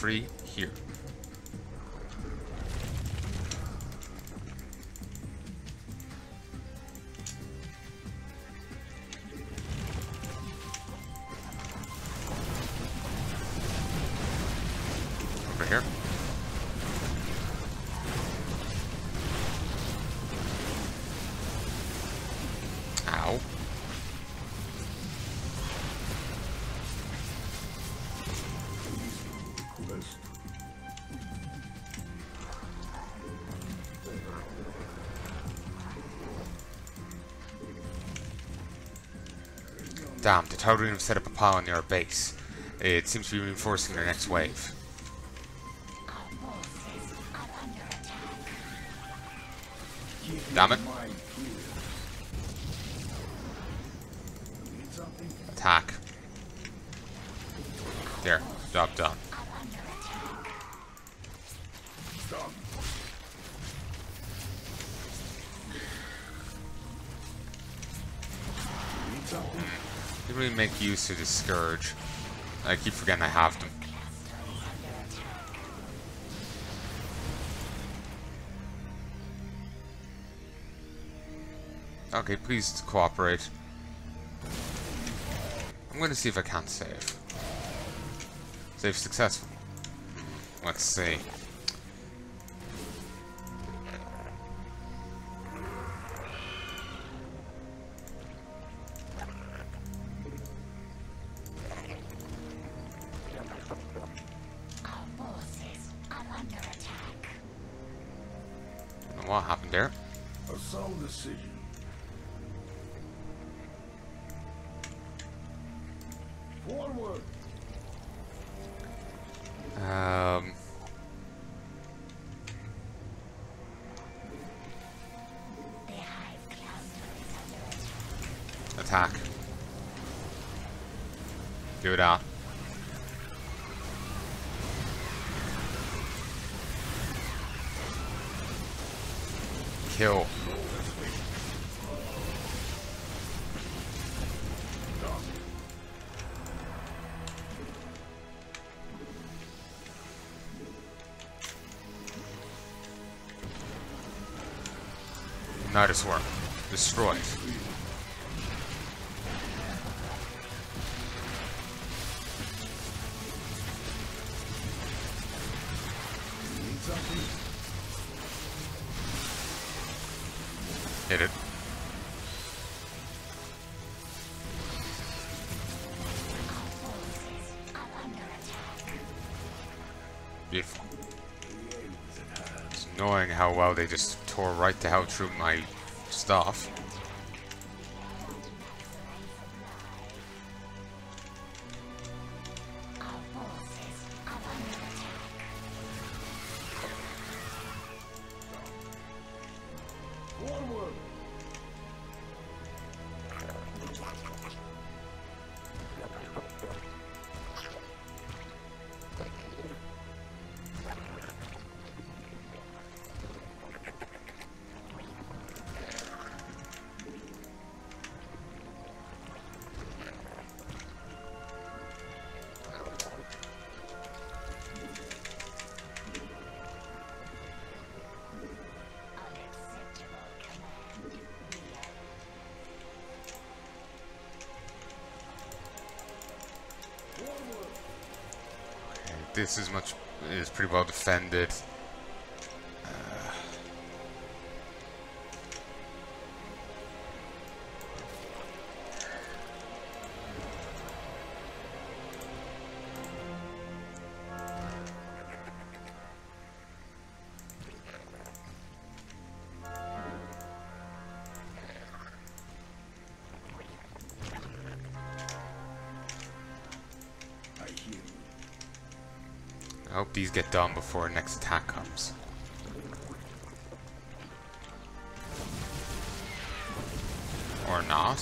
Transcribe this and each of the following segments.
free here. Damn, the Terran have set up a pile near our base. It seems to be reinforcing their next wave. Damn it. Attack. There, job done. Done. Didn't really make use of the Scourge. I keep forgetting I have them. Okay, please cooperate. I'm gonna see if I can save. Save successful. Let's see. What happened there. A sound decision. Forward. Nidus Worm. Destroyed. Annoying how well they just tore right to hell through my stuff. This is much is pretty well defended. Hope these get done before next attack comes. Or not.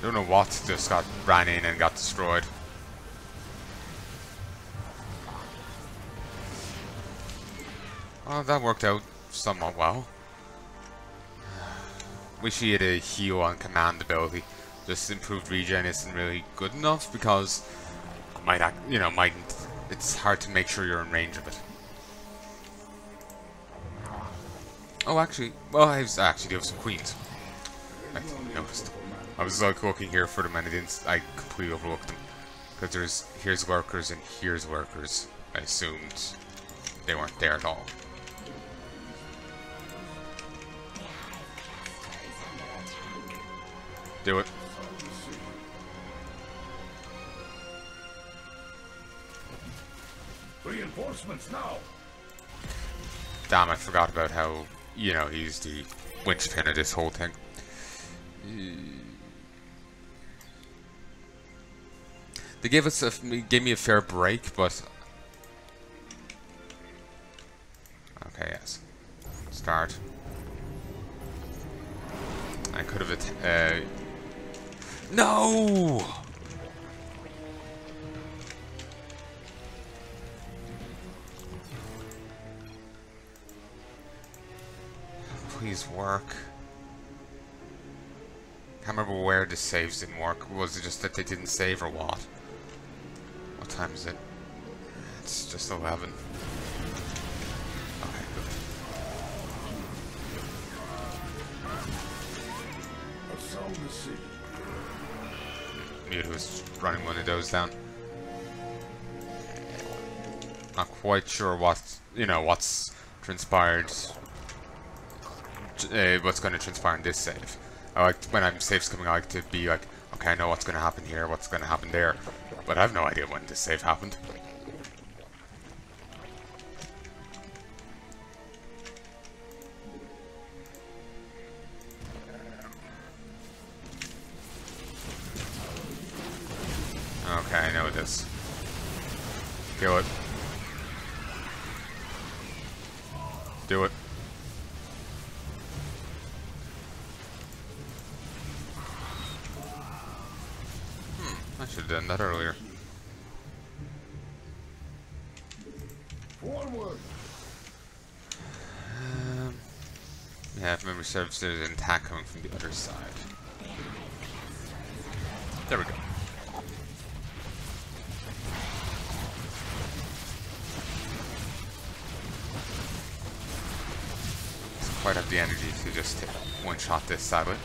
I don't know what just got ran in and got destroyed. Well, that worked out somewhat well. Wish he had a heal on command ability. Just improved regen isn't really good enough because might, act, you know, might it's hard to make sure you're in range of it. Oh, actually, well, I was actually do have some queens. I noticed. I was like looking here for them and I didn't. I completely overlooked them because there's here's workers and here's workers. I assumed they weren't there at all. Do it. Reinforcements now. Damn, I forgot about how you know he's the winchpin of this whole thing. They gave us a gave me a fair break, but okay, yes. Start. I could have uh No. Please work. Can't remember where the saves didn't work. Was it just that they didn't save or what? What time is it? It's just 11. Okay, good. Assault the running one of those down. Not quite sure what, you know, what's transpired, uh, what's going to transpire in this save. I like, when I'm saves coming, I like to be like, okay, I know what's going to happen here, what's going to happen there, but I have no idea when this save happened. Have done that earlier. Forward. Um, yeah, if memory serves, there's an attack coming from the other side. There we go. Doesn't quite have the energy to just one shot this sadly.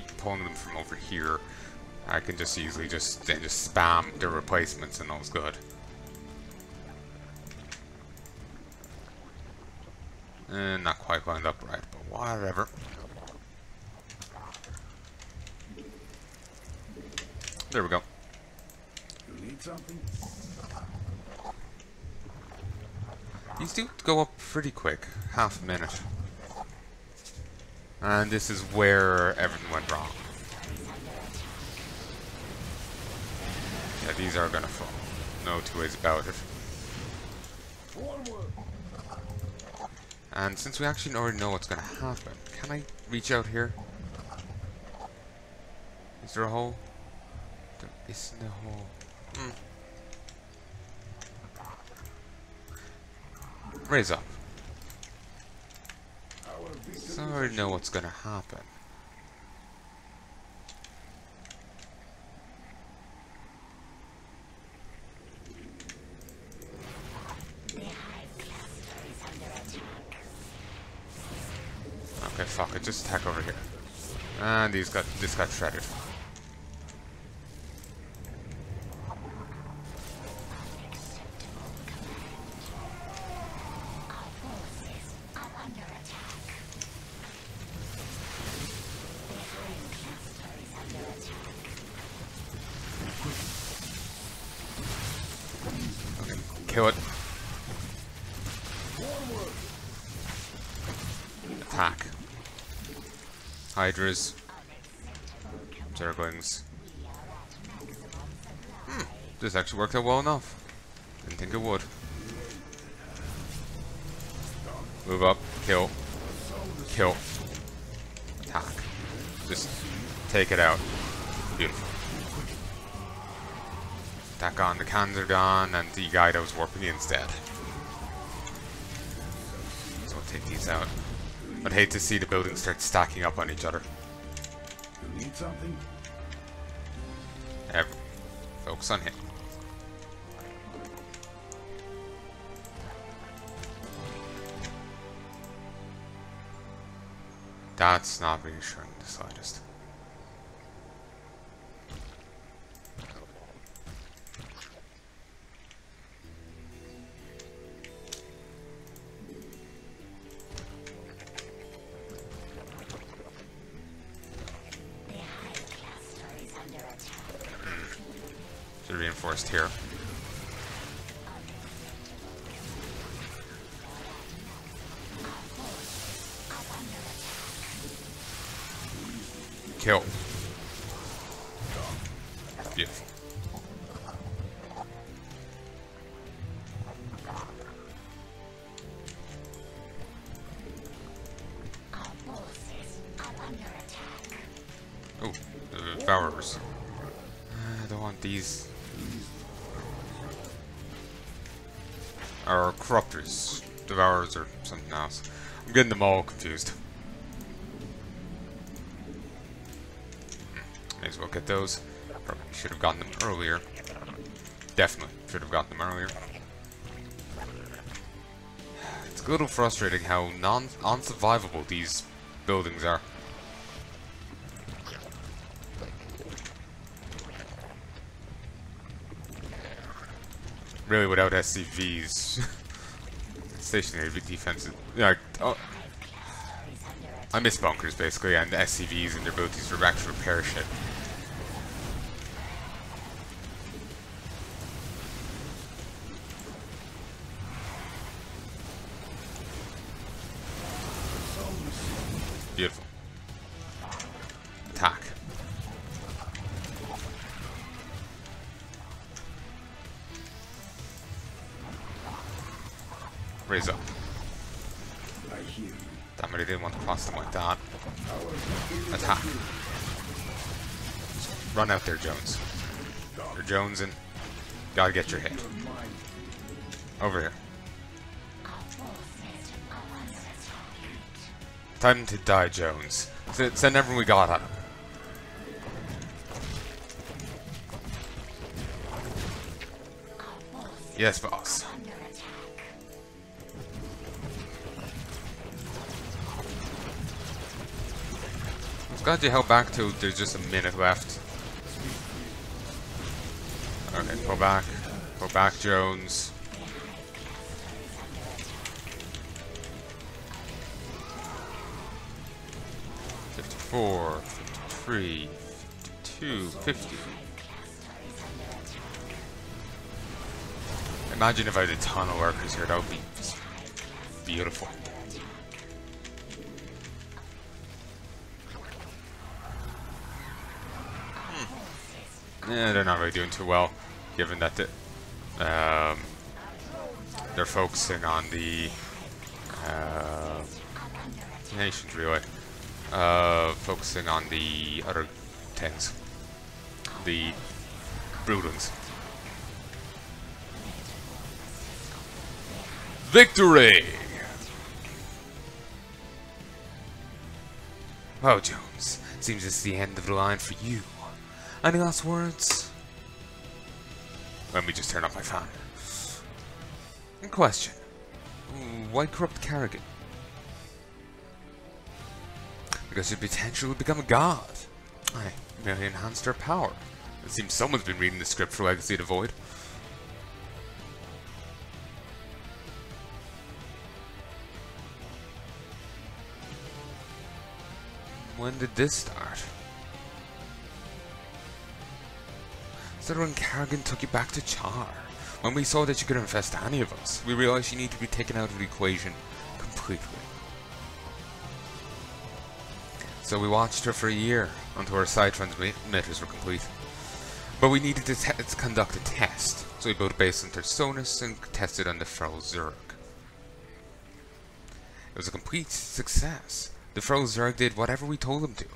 Keep pulling them from over here. I can just easily just then just spam the replacements and all's good. And not quite lined up right, but whatever. There we go. You need something? These do go up pretty quick, half a minute. And this is where everything went wrong. Yeah, these are gonna fall. No two ways about it. And since we actually already know what's gonna happen, can I reach out here? Is there a hole? There isn't a hole. Hmm. Raise up already know what's gonna happen. Okay, fuck it, just attack over here. And these got this got shredded. Kill it. Attack. Hydras. Zerglings. Hmm, this actually worked out well enough. Didn't think it would. Move up, kill, kill, attack. Just take it out. Beautiful. Attack on, the cans are gone, and the guy that was warping instead. So we'll take these out. I'd hate to see the buildings start stacking up on each other. You need something? Ev focus on him. That's not reassuring the slightest. Should have reinforced here. Kill. Or corruptors. Devourers or something else. I'm getting them all confused. Hmm, May as well get those. Probably should have gotten them earlier. Definitely should have gotten them earlier. It's a little frustrating how non unsurvivable these buildings are. Really without SCVs. Stationary defense. Yeah, oh, I miss bunkers basically, and the SCVs and their abilities to actually repair shit. Beautiful. Jones. You're Jones and gotta get your hit. Over here. Time to die, Jones. Send everyone we got him. Yes, boss. I'm glad you held back till there's just a minute left. Pull back. Pull back, Jones. Fifty-four, fifty-three, fifty-two, fifty. Imagine if I had a ton of workers here. That would be beautiful. Yeah, they're not really doing too well, given that the, um, they're focusing on the uh, nations, really. Uh, focusing on the other things. The Brutons. Victory! Well, Jones, seems it's the end of the line for you. Any last words? Let me just turn off my. In question. Why corrupt Kerrigan? because she potentially would become a god. I merely enhanced her power. It seems someone's been reading the script for Legacy of the Void. When did this start? When Kerrigan took you back to Char? When we saw that she could infest any of us, we realized she needed to be taken out of the equation completely. So we watched her for a year until her psi transmitters were complete. But we needed to, to conduct a test, so we built a base on Tarsonis and tested on the Feral Zerg. It was a complete success. The Feral Zerg did whatever we told them to.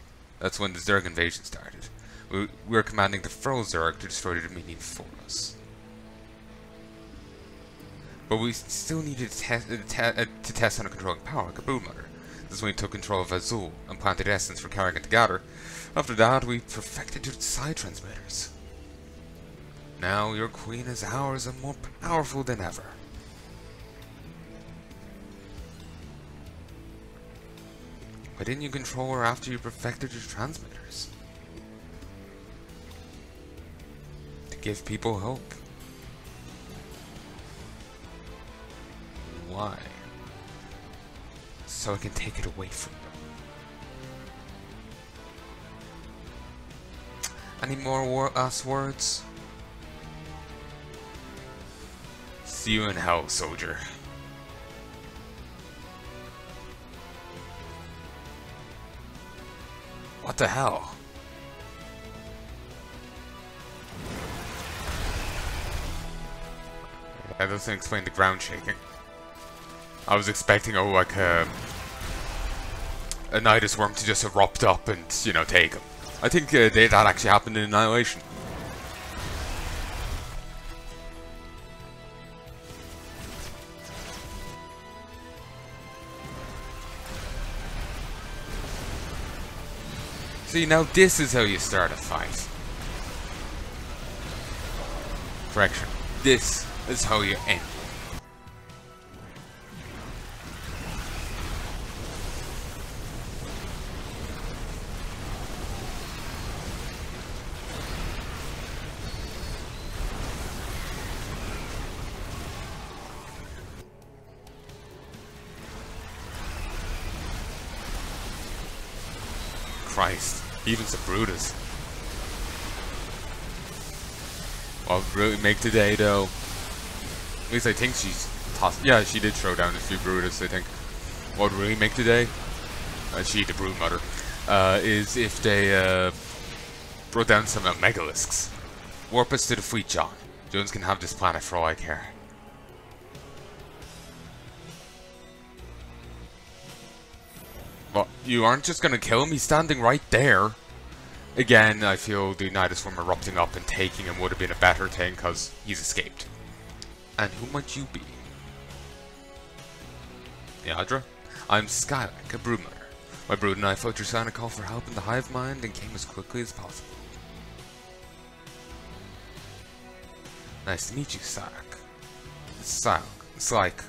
That's when the Zerg invasion started. We, were commanding the Feral Zerg to destroy the Dominion for us. But we still needed to, te uh, te uh, to test on a controlling power like a Broodmother. This is when we took control of Azul and planted essence for carrying it together. After that, we perfected your psi transmitters. Now your queen is ours and more powerful than ever. Why didn't you control her after you perfected your transmitters? Give people hope. Why? So I can take it away from them. Any more wor last words? See you in hell, soldier. What the hell? That doesn't explain the ground shaking. I was expecting, oh, like a, a Nidus worm to just erupt up and, you know, take him. I think uh, that actually happened in Annihilation. See, now this is how you start a fight. Correction. This is how you end Christ. Even some Brutus. Well, really make today, though. At least I think she's tossed. Yeah, she did throw down a few Brutus, I think. What would really make today? Uh, she, the Broodmother. Uh, is if they uh, brought down some uh, Megalisks. Warp us to the fleet, John. Jones can have this planet for all I care. Well, you aren't just gonna kill him, he's standing right there. Again, I feel the Nidus from erupting up and taking him would have been a better thing, because he's escaped. And who might you be? Yadra? I'm Slykk, a broodmother. My brood and I felt your sound a call for help in the hive mind and came as quickly as possible. Nice to meet you. It's like,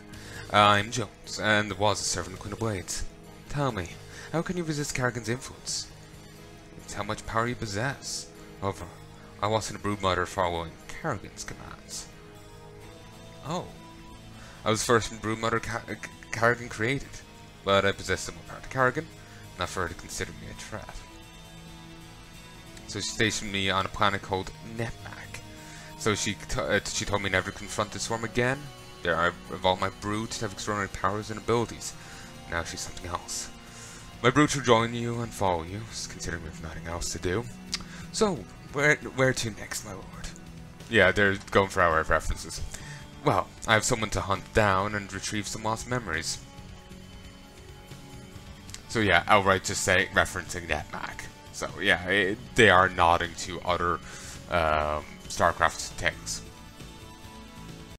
uh, I'm Jones, and was a servant of Queen of Blades. Tell me, how can you resist Kerrigan's influence? It's how much power you possess. However, I wasn't a broodmother following Kerrigan's commands. Oh. I was first in broodmother Kerrigan created, but I possess similar power to Kerrigan, enough for her to consider me a threat. So she stationed me on a planet called Netmak. So she uh, she told me never to confront the swarm again. There I evolved my brood to have extraordinary powers and abilities. Now she's something else. My broods will join you and follow you, considering we have nothing else to do. So, where where to next, my lord? Yeah, they're going for our references. Well, I have someone to hunt down and retrieve some lost memories. So yeah, outright just say referencing that back. So yeah, it, they are nodding to other um, StarCraft things.